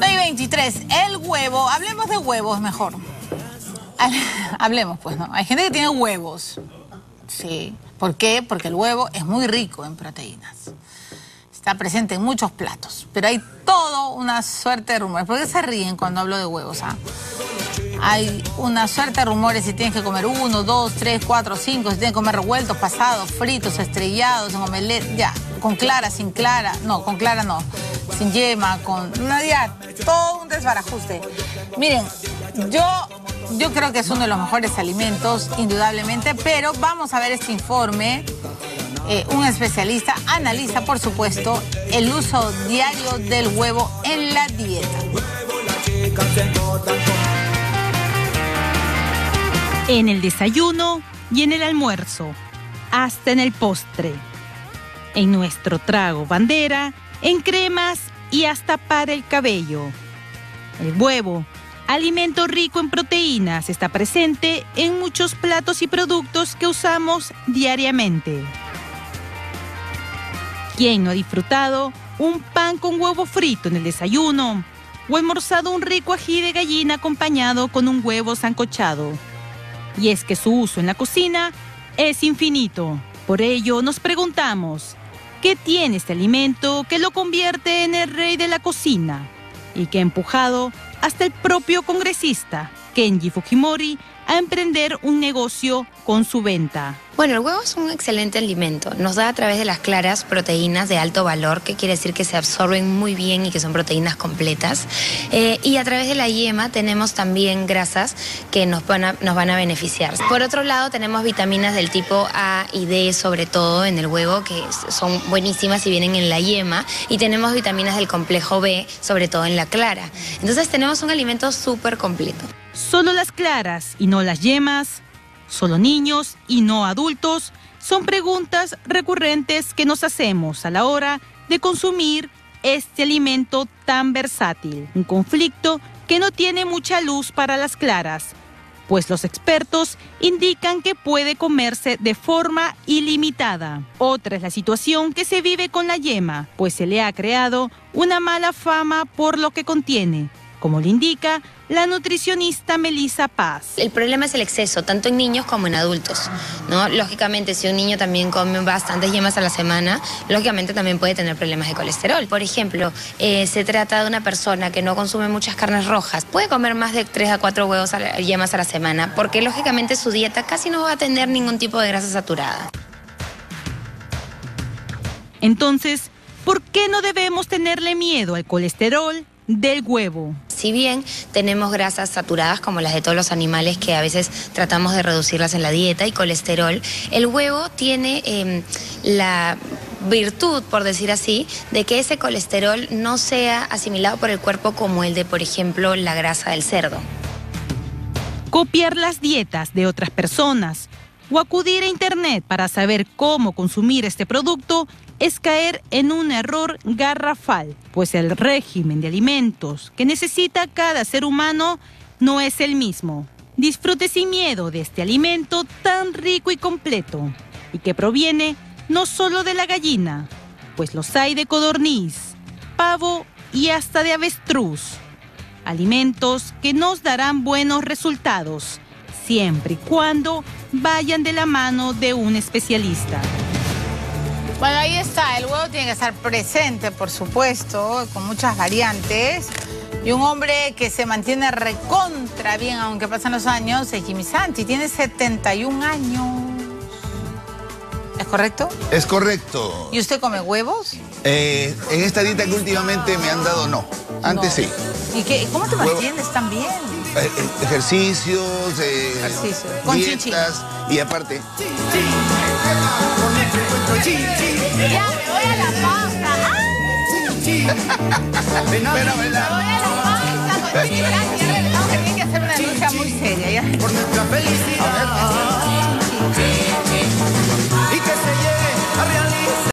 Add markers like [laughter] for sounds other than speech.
Hay 23. El huevo, hablemos de huevos mejor. [laughs] Hablemos, pues, ¿no? Hay gente que tiene huevos. Sí. ¿Por qué? Porque el huevo es muy rico en proteínas. Está presente en muchos platos. Pero hay todo una suerte de rumores. ¿Por qué se ríen cuando hablo de huevos? Ah? Hay una suerte de rumores si tienes que comer uno, dos, tres, cuatro, cinco, si tienes que comer revueltos, pasados, fritos, estrellados, en omelette, ya, con clara, sin clara, no, con clara no, sin yema, con, no, ya, todo un desbarajuste. Miren, yo yo creo que es uno de los mejores alimentos, indudablemente, pero vamos a ver este informe. Eh, un especialista analiza, por supuesto, el uso diario del huevo en la dieta. En el desayuno y en el almuerzo, hasta en el postre. En nuestro trago bandera, en cremas y hasta para el cabello. El huevo Alimento rico en proteínas está presente en muchos platos y productos que usamos diariamente. ¿Quién no ha disfrutado un pan con huevo frito en el desayuno? ¿O almorzado un rico ají de gallina acompañado con un huevo sancochado? Y es que su uso en la cocina es infinito. Por ello nos preguntamos, ¿qué tiene este alimento que lo convierte en el rey de la cocina? Y que ha empujado hasta el propio congresista Kenji Fujimori a emprender un negocio con su venta. Bueno, el huevo es un excelente alimento. Nos da a través de las claras proteínas de alto valor, que quiere decir que se absorben muy bien y que son proteínas completas. Eh, y a través de la yema tenemos también grasas que nos van, a, nos van a beneficiar. Por otro lado, tenemos vitaminas del tipo A y D, sobre todo en el huevo, que son buenísimas y vienen en la yema. Y tenemos vitaminas del complejo B, sobre todo en la clara. Entonces tenemos un alimento súper completo. Solo las claras y no las yemas, solo niños y no adultos, son preguntas recurrentes que nos hacemos a la hora de consumir este alimento tan versátil. Un conflicto que no tiene mucha luz para las claras, pues los expertos indican que puede comerse de forma ilimitada. Otra es la situación que se vive con la yema, pues se le ha creado una mala fama por lo que contiene como le indica la nutricionista Melissa Paz. El problema es el exceso, tanto en niños como en adultos. ¿no? Lógicamente, si un niño también come bastantes yemas a la semana, lógicamente también puede tener problemas de colesterol. Por ejemplo, eh, se trata de una persona que no consume muchas carnes rojas, puede comer más de 3 a 4 huevos a yemas a la semana, porque lógicamente su dieta casi no va a tener ningún tipo de grasa saturada. Entonces, ¿por qué no debemos tenerle miedo al colesterol del huevo? Si bien tenemos grasas saturadas como las de todos los animales que a veces tratamos de reducirlas en la dieta y colesterol, el huevo tiene em, la virtud, por decir así, de que ese colesterol no sea asimilado por el cuerpo como el de, por ejemplo, la grasa del cerdo. Copiar las dietas de otras personas o acudir a Internet para saber cómo consumir este producto es caer en un error garrafal, pues el régimen de alimentos que necesita cada ser humano no es el mismo. Disfrute sin miedo de este alimento tan rico y completo, y que proviene no solo de la gallina, pues los hay de codorniz, pavo y hasta de avestruz. Alimentos que nos darán buenos resultados, siempre y cuando vayan de la mano de un especialista. Bueno, ahí está, el huevo tiene que estar presente, por supuesto, con muchas variantes. Y un hombre que se mantiene recontra bien, aunque pasan los años, es Jimmy Santi, tiene 71 años. ¿Es correcto? Es correcto. ¿Y usted come huevos? Eh, en esta dieta que últimamente me han dado, no. Antes sí. ¿Y qué, cómo te mantienes tan bien? Eh, eh, ejercicios, Ejercicio. Con dietas y aparte. Ya me voy a la pausa. Pero, [laughs] Me voy a la pausa con